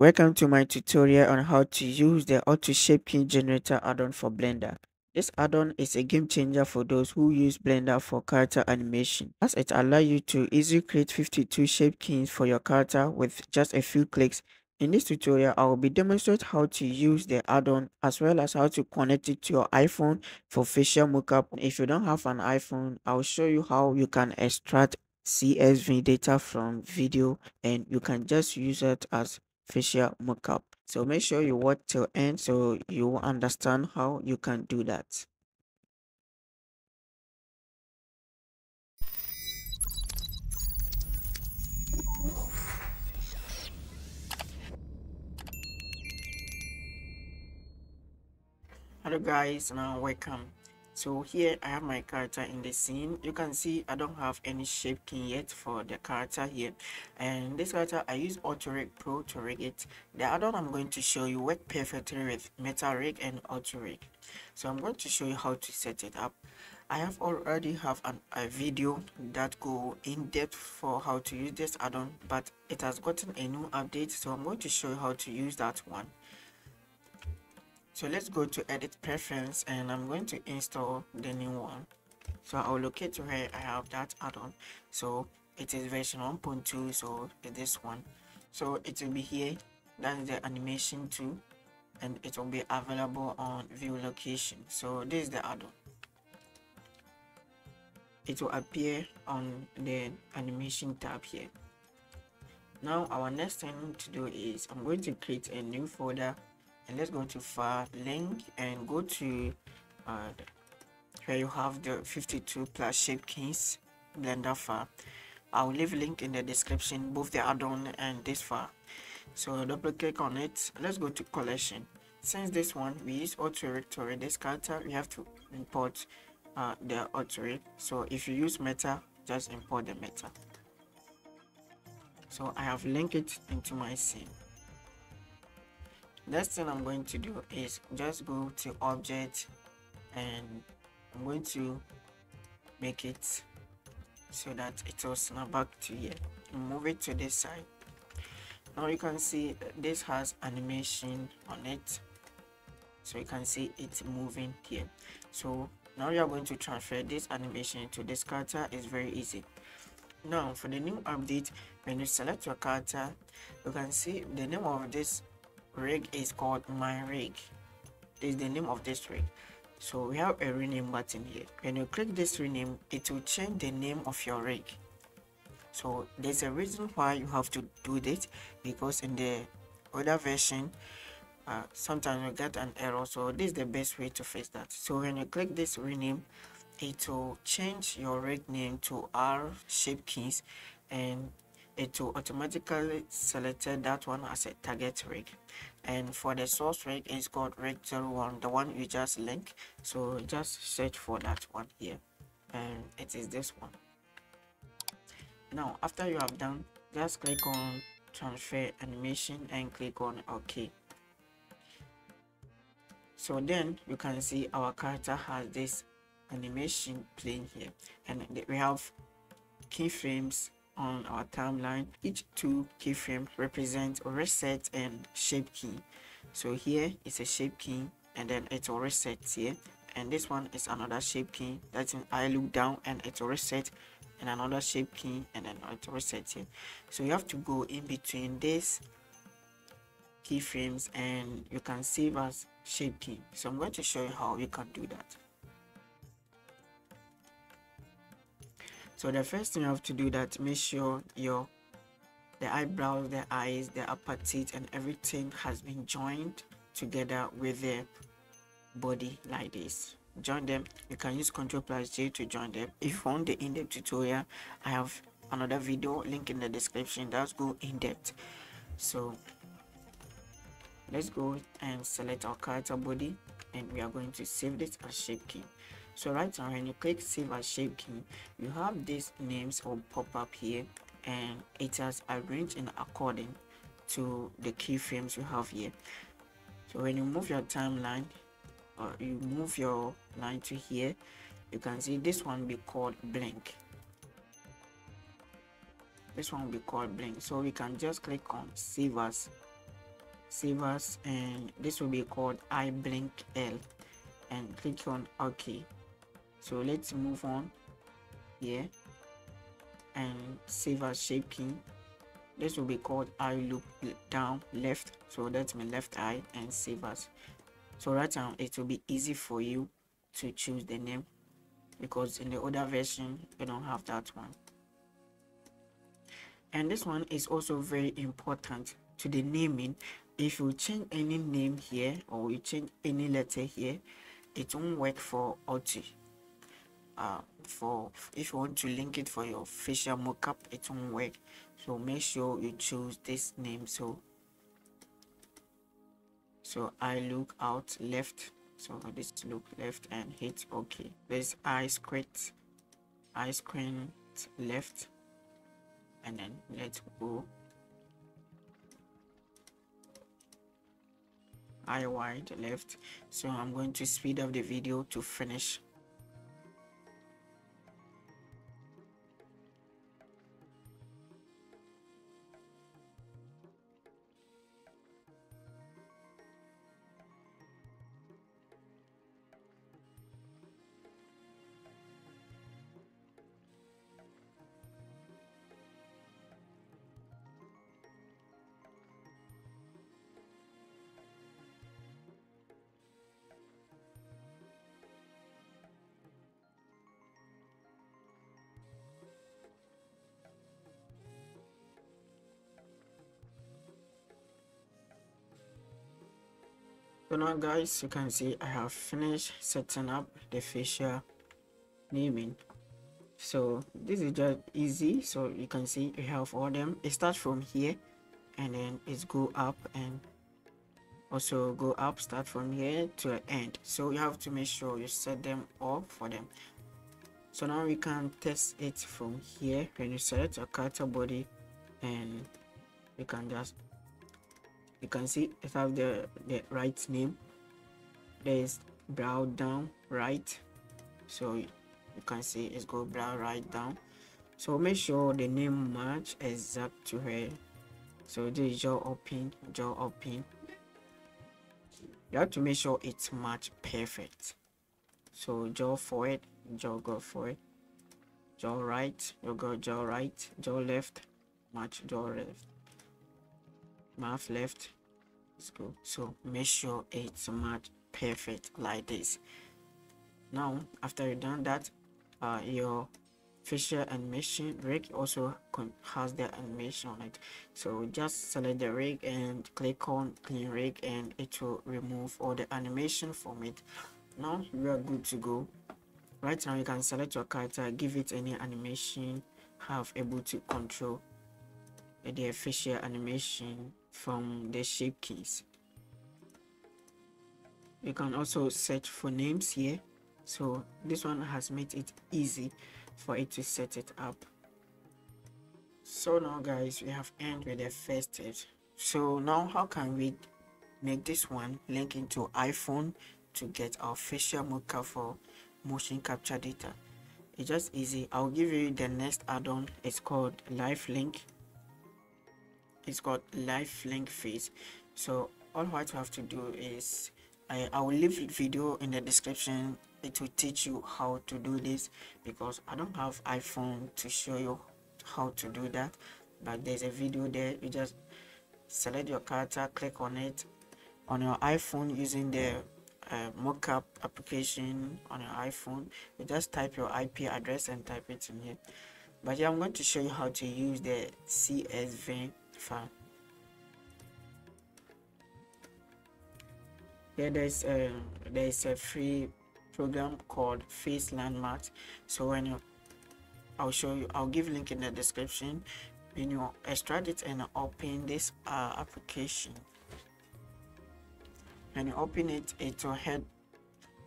Welcome to my tutorial on how to use the Auto Shape Key Generator add-on for Blender. This add-on is a game changer for those who use Blender for character animation as it allows you to easily create 52 shape keys for your character with just a few clicks. In this tutorial, I will be demonstrating how to use the add-on as well as how to connect it to your iPhone for facial mocap. If you don't have an iPhone, I'll show you how you can extract CSV data from video and you can just use it as facial mocap. So make sure you watch till end so you understand how you can do that. Hello guys, now welcome so here i have my character in the scene. You can see i don't have any shape key yet for the character here. And this character i use auto rig pro to rig it. The add-on i'm going to show you work perfectly with meta rig and auto rig so i'm going to show you how to set it up. I have already have an, a video that go in depth for how to use this add-on but it has gotten a new update so i'm going to show you how to use that one so let's go to edit preference and i'm going to install the new one. So i'll locate where i have that add-on. So it is version 1.2 so this one. So it will be here. That's the animation tool. And it will be available on view location. So this is the add-on. It will appear on the animation tab here. Now our next thing to do is i'm going to create a new folder and let's go to file link and go to uh, where you have the 52 plus shape keys blender file i'll leave link in the description both the add-on and this file so double click on it. Let's go to collection. Since this one we use auto to this character we have to import uh, the auto so if you use meta just import the meta. So i have linked it into my scene next thing i'm going to do is just go to object and i'm going to make it so that it will snap back to here. Move it to this side. Now you can see this has animation on it. So you can see it moving here. So now you are going to transfer this animation to this character. It's very easy. Now for the new update when you select your character you can see the name of this rig is called my rig. Is the name of this rig. So we have a rename button here. When you click this rename it will change the name of your rig. So there's a reason why you have to do this because in the other version uh, sometimes you get an error. So this is the best way to fix that. So when you click this rename it will change your rig name to r shape keys and it will automatically select that one as a target rig. And for the source rig it's called rig 01 the one you just link. So just search for that one here and it is this one. Now after you have done just click on transfer animation and click on ok. So then you can see our character has this animation playing here and we have keyframes on our timeline. Each two keyframes represent a reset and shape key. So here is a shape key and then it's a reset here. And this one is another shape key. That's in i look down and it's a reset and another shape key and then it's a reset here. So you have to go in between these keyframes and you can save as shape key. So i'm going to show you how you can do that so the first thing you have to do that make sure your the eyebrows the eyes the upper teeth and everything has been joined together with the body like this. Join them. You can use control plus j to join them. If you want the in-depth tutorial i have another video link in the description. That's go in depth so let's go and select our character body and we are going to save this as shape key so right now when you click save as shape key you have these names will pop up here and it has arranged in according to the keyframes you have here. So when you move your timeline or you move your line to here you can see this one be called blink this one will be called blink so we can just click on save as save as and this will be called eye blink l and click on ok so let's move on here and save as shape key this will be called eye look down left. So that's my left eye and save as. So right now it will be easy for you to choose the name because in the other version you don't have that one. And this one is also very important to the naming. If you change any name here or you change any letter here it won't work for auto uh, for if you want to link it for your facial mocap it won't work. So make sure you choose this name. So so I look out left. So this look left and hit ok. This I squint I squint left and then let's go. I wide left. So I'm going to speed up the video to finish so now guys you can see i have finished setting up the facial naming. So this is just easy. So you can see you have all them. It starts from here and then it's go up and also go up start from here to end. So you have to make sure you set them all for them. So now we can test it from here. When you select a character body and you can just you can see it have the the right name. There's brow down right. So you can see it's go brow right down. So make sure the name match exact to her. So this is jaw open jaw open. You have to make sure it's match perfect. So jaw forward jaw go forward. Jaw right you go jaw right jaw left match jaw left mouth left. Let's go. So make sure it's match perfect like this. Now after you done that uh, your facial animation rig also has the animation on it. So just select the rig and click on clean rig and it will remove all the animation from it. Now you are good to go. Right now you can select your character give it any animation have able to control the facial animation from the shape keys you can also search for names here. So this one has made it easy for it to set it up. So now guys we have ended with the first step so now how can we make this one link into iphone to get our facial mocap for motion capture data? It's just easy. I'll give you the next add-on. It's called live link it's called live link face so all what you have to do is I, I will leave video in the description. It will teach you how to do this because I don't have iPhone to show you how to do that. But there's a video there. You just select your character click on it. On your iPhone using the uh, mocap application on your iPhone you just type your IP address and type it in here. But yeah I'm going to show you how to use the CSV here there's a there's a free program called face landmark so when you i'll show you i'll give link in the description. When you extract it and open this uh, application. When you open it it will head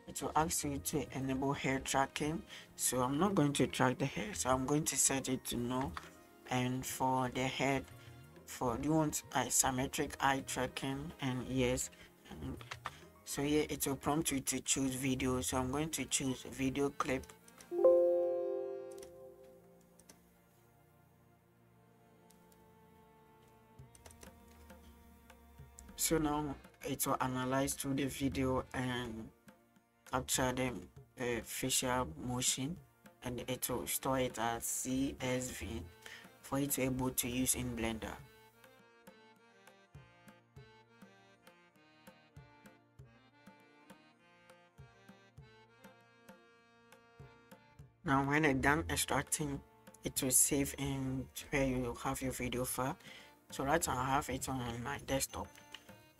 it will ask you to enable hair tracking. So i'm not going to track the hair so i'm going to set it to no and for the head for do you want isometric eye tracking? And yes so here it will prompt you to choose video. So i'm going to choose video clip. So now it will analyze through the video and capture the uh, facial motion and it will store it as CSV for it to able to use in Blender. Now when it's done extracting, it will save in where you have your video file. So now I have it on my desktop.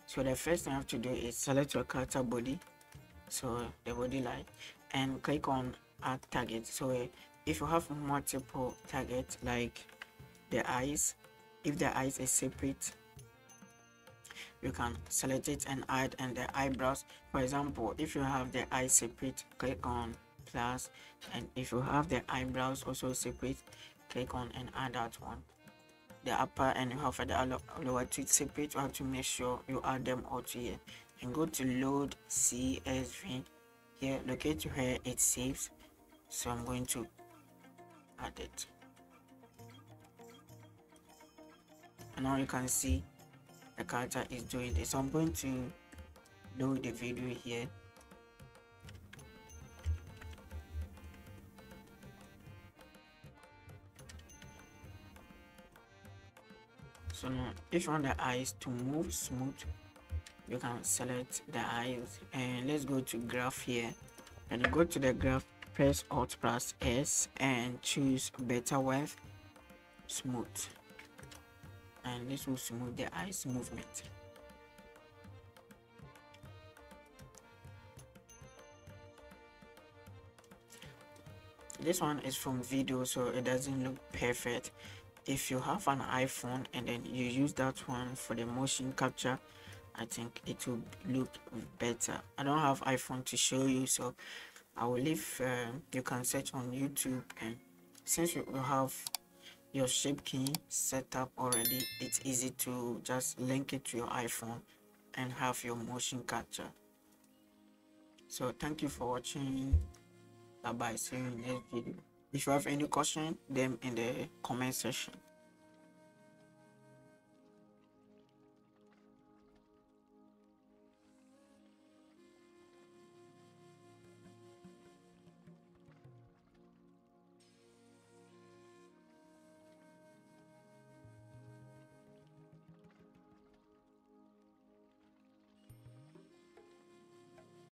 So the first thing I have to do is select your character body, so the body line, and click on add target. So if you have multiple targets like the eyes, if the eyes is separate, you can select it and add and the eyebrows. For example, if you have the eyes separate, click on plus and if you have the eyebrows also separate click on and add that one. The upper and you have the lower teeth separate you have to make sure you add them all to here. And go to load csv here locate where it saves. So i'm going to add it. And now you can see the character is doing this. So i'm going to load the video here so now if you want the eyes to move smooth you can select the eyes and let's go to graph here. And go to the graph press alt plus s and choose Butterworth smooth. And this will smooth the eyes movement. This one is from video so it doesn't look perfect if you have an iphone and then you use that one for the motion capture i think it will look better. I don't have iphone to show you so i will leave uh, you can search on youtube. And since you have your shape key set up already it's easy to just link it to your iphone and have your motion capture. So thank you for watching. Bye bye see you in next video if you have any question them in the comment section